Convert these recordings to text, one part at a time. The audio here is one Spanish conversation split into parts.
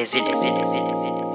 Resident.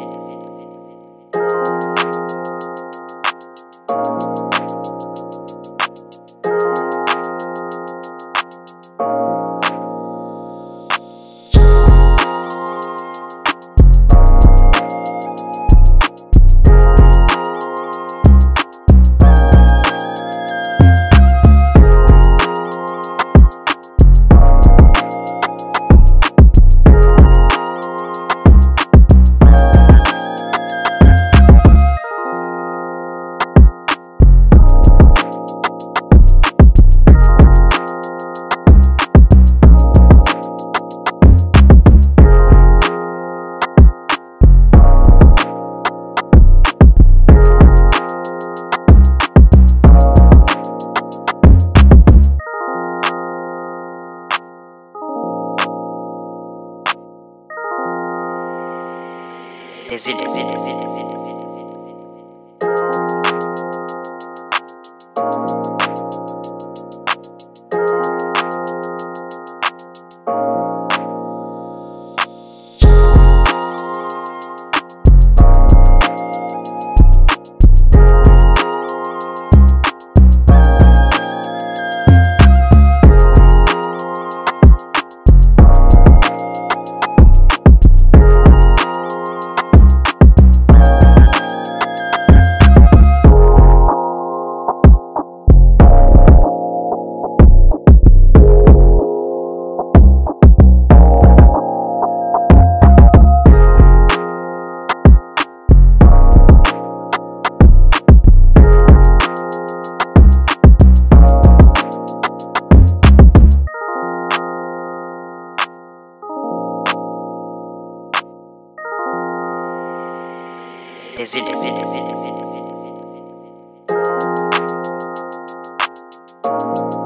Desi, desi, desi, desi, thank you